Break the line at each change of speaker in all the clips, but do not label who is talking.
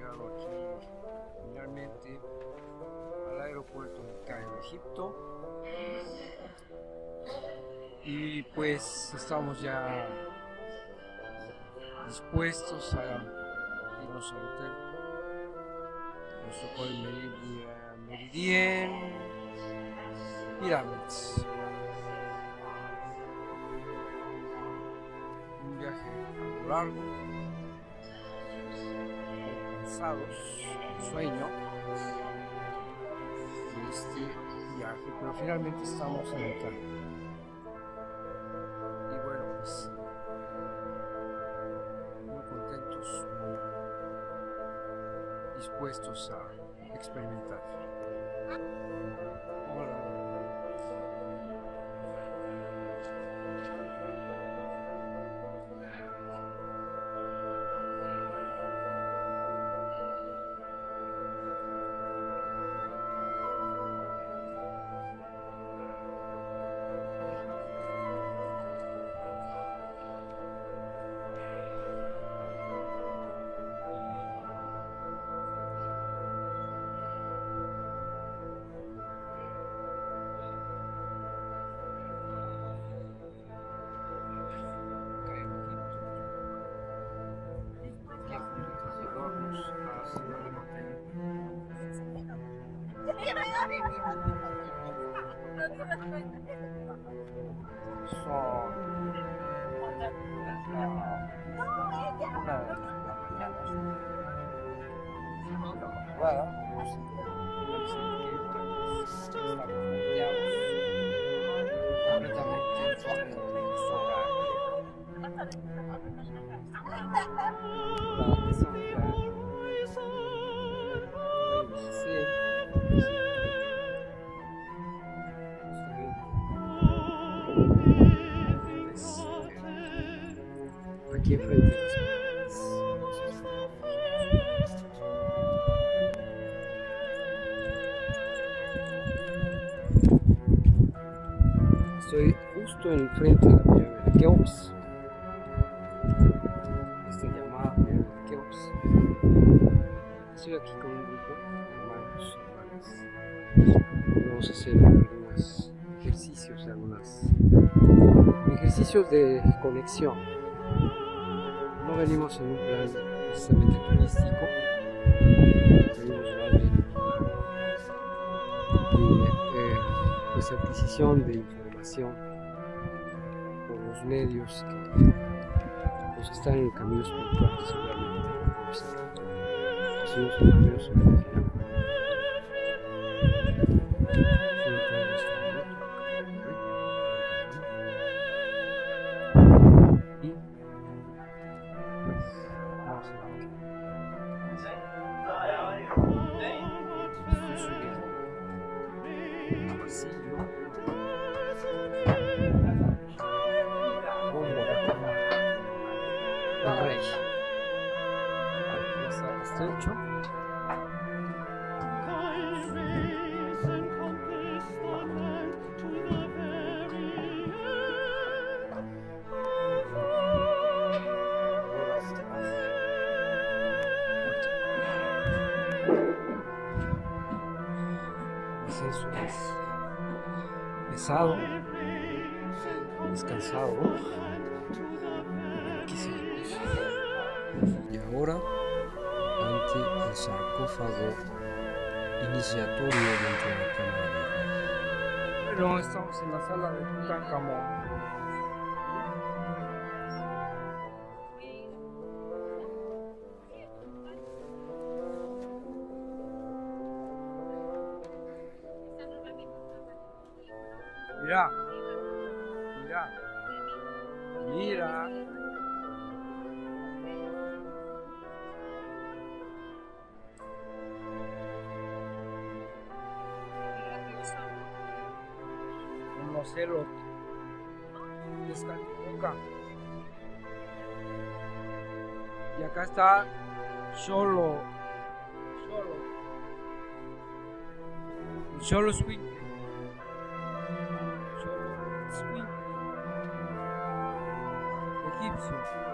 llegado aquí finalmente al aeropuerto de Cairo, Egipto. Y pues estamos ya dispuestos a irnos al hotel. Nos tocó el Meridien, Pyramids. Un viaje largo, cansados, sueño este viaje, pero finalmente estamos en el hotel. Y bueno, pues muy contentos, dispuestos a experimentar. Son una Enfrente. Estoy justo en frente de la pirámide de Keops. Esta llamada pirámide de Keops. Estoy aquí con un grupo de hermanos hermanas. Vamos a hacer algunos ejercicios, algunos ejercicios de conexión. No venimos en un plan precisamente turístico, venimos más bien de eh, pues, adquisición de información por los medios que pues, están en el camino espiritual, seguramente. Somos el camino espiritual. I see you Pues eso es pesado, descansado. Aquí seguimos. Y ahora ante el sarcófago iniciatorio dentro de la cámara Bueno, estamos en la sala de Tutankamón. Mira, mira, mira. Un ocelote. Descalcuca. Y acá está solo, solo, solo swing. abrazo.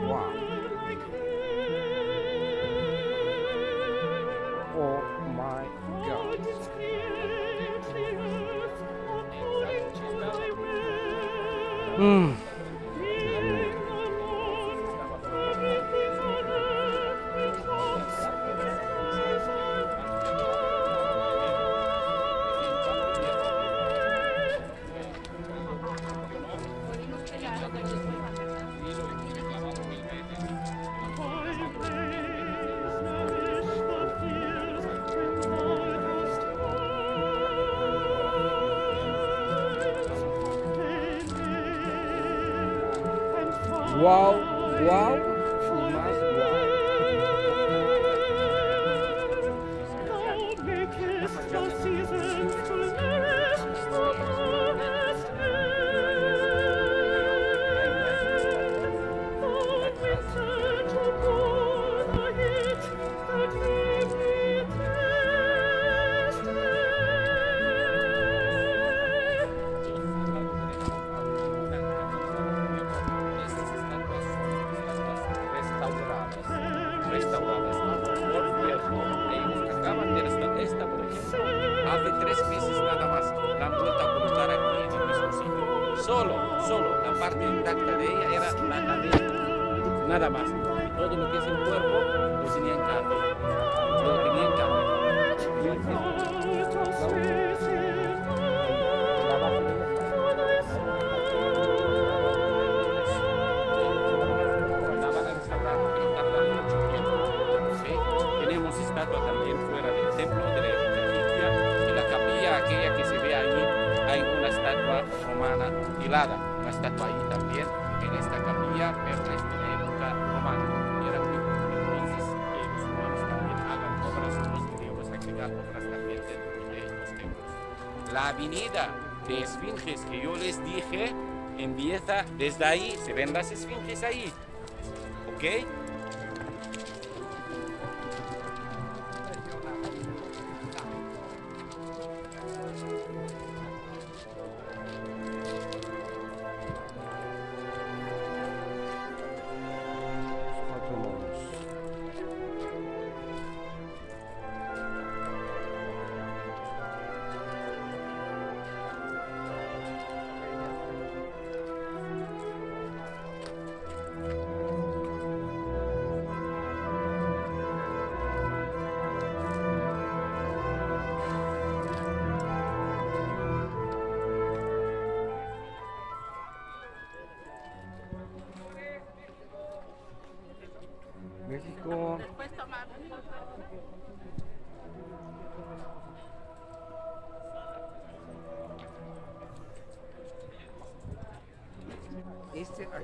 Wow. Oh my God. Mm. Wow, wow
nada más. Todo lo que es el cuerpo lo tenía en carne, lo tenía en carne. También fuera del templo de la. En la capilla aquella que se ve ahí hay una estatua romana mutilada. La avenida de esfinges que yo les dije empieza desde ahí, se ven las esfinges ahí. ¿Ok?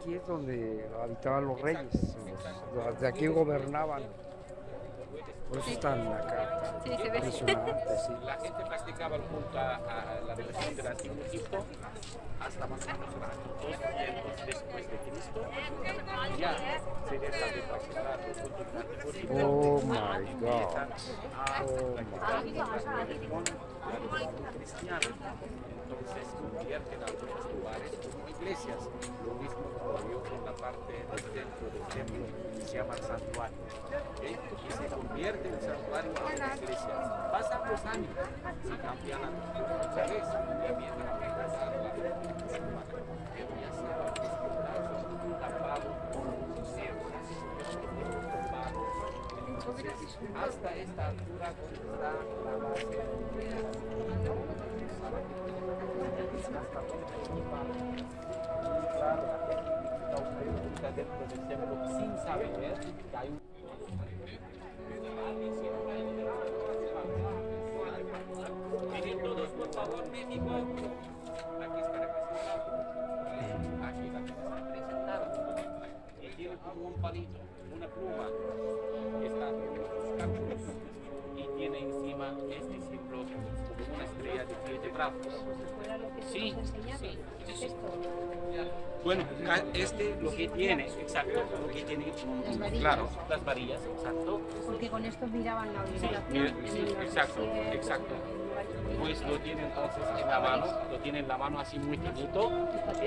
Aquí es donde habitaban los reyes, los- los de aquí gobernaban. Por eso están acá.
Sí, se ve.
Sí.
La gente practicaba el culto a, a la religión del antiguo Egipto hasta más o menos el año 200 después de Cristo. Ya se deja de practicar el culto del antiguo Egipto.
Oh my God.
empiezan a practicar cristiana. Entonces convierten algunos lugares como iglesias. Lo mismo ocurrió en la parte del centro del templo que se llama santuario. Y se convierte el santuario en una iglesia. Pasan los años, se cambian la otra vez, vienen a la se hasta esta altura está la base hasta donde claro, la gente un pregunta dentro del templo sin saber que hay un Miren todos, por favor, México. Sí, sí. Bueno, este lo que tiene, exacto, lo que tiene, mm,
Las varillas.
claro, las varillas, exacto.
Porque con esto miraban la orientación.
sí, exacto, exacto. Pues lo tiene entonces en la mano, lo tiene en la mano así muy finito, ¿ok?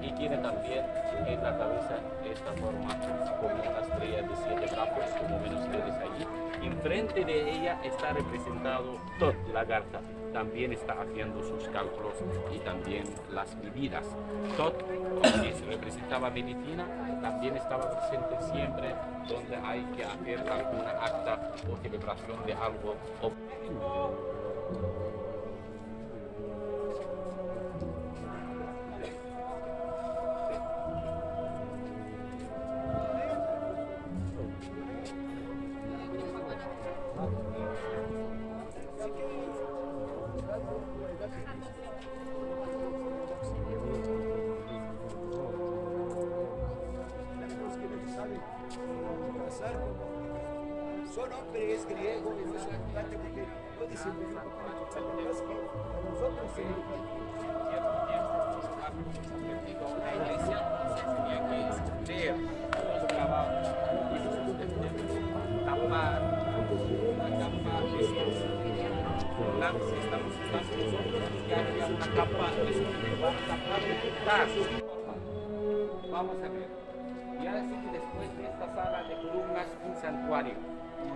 y tiene también en la cabeza esta forma como una estrella de siete brazos, como ven ustedes allí. Enfrente de ella está representado Tot, la garza. También está haciendo sus cálculos y también las medidas. Tot, se representaba medicina, también estaba presente siempre donde hay que hacer alguna acta o celebración de algo
son hombres griegos y no son importante porque no dicen de lo que nosotros sí.
la iglesia se tenía que esconder los grabados, tapar, la que estamos usando nosotros, ya había una capa para tapar de ocultar. Vamos a ver. Y ahora sí que después de esta sala de columnas, un santuario,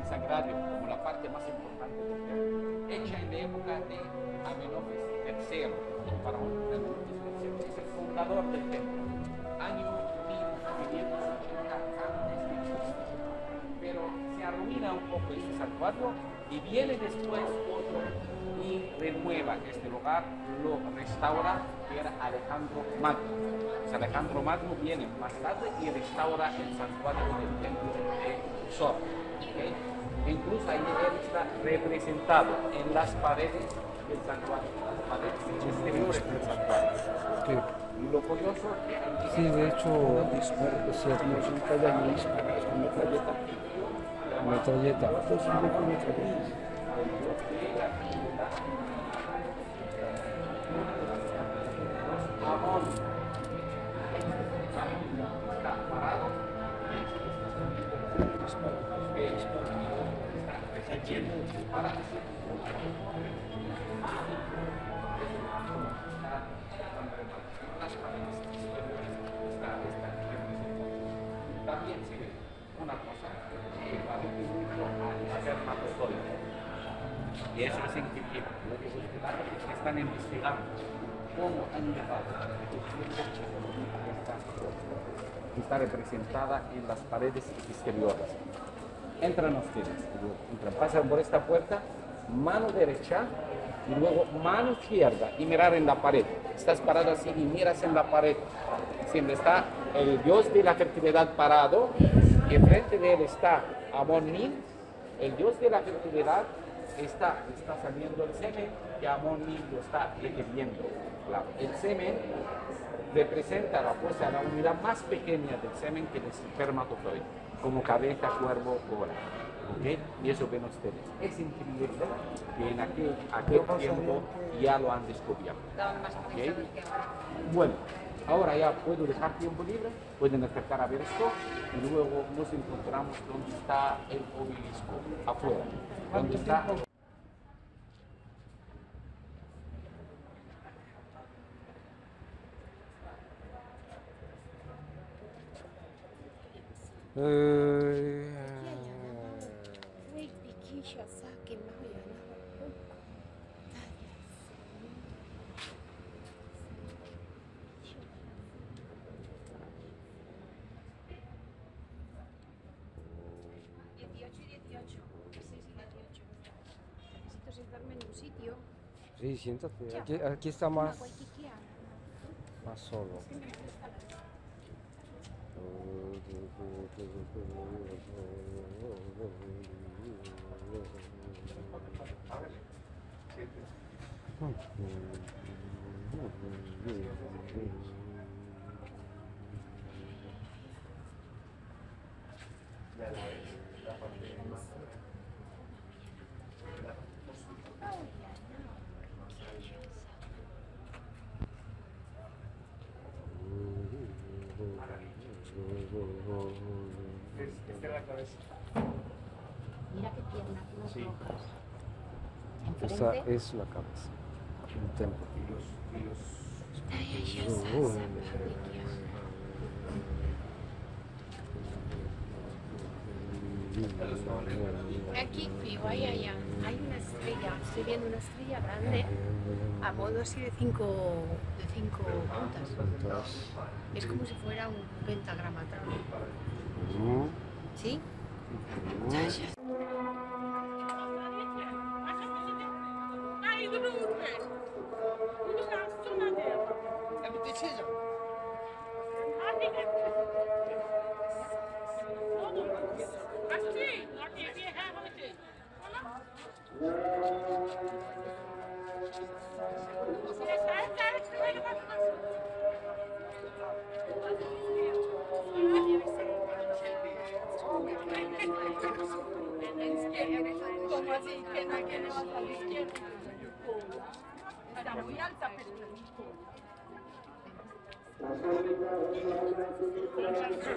sagrario, como la parte más importante del templo, hecha en la época de Amenofis III, el faraón Amenofis III, es el fundador del templo, año 1580 antes de Cristo. Pero se arruina un poco este santuario y viene después otro y renueva este lugar, lo restaura, que era Alejandro Magno. Pues Alejandro Magno viene más tarde y restaura el santuario del templo de Sol. ¿ok? Incluso ahí él está representado en las paredes del santuario, las paredes exteriores del santuario. Lo curioso que aquí
sí, de hecho, es cierto. Metralleta.
Amón está Y eso es científico. Lo que los que están investigando cómo han llegado a está representada en las paredes exteriores. Entran ustedes, entran, pasan por esta puerta, mano derecha y luego mano izquierda y mirar en la pared. Estás parado así y miras en la pared. Siempre está el dios de la fertilidad parado y enfrente de él está Amon Min, el dios de la fertilidad está, está saliendo el semen y Amon Min lo está deteniendo. Claro, el semen representa la fuerza, la unidad más pequeña del semen que es el espermatozoide, como cabeza, cuervo, cola. ¿ok? Y eso ven ustedes. Es increíble que en aquel, aquel tiempo ya lo han descubierto. Bueno, ahora ya puedo dejar tiempo libre, pueden acercar a ver esto y luego nos encontramos donde está el obelisco, afuera. Donde está
Eh,
Wait, bikisha sake
Sí, siéntate. Aquí, aquí está más, más solo.
Esta es la
cabeza.
Mira qué pierna, unas
sí.
rojas.
Esa es la cabeza. Un templo.
Y los. Y los... Ay, Dios, oh, Dios.
Aquí, vivo ahí allá, hay una estrella, estoy viendo una estrella grande a modo así de cinco, de cinco puntas. Es como si fuera un pentagrama
que la izquierda. Está muy alta, pero
Mobayllar kalsa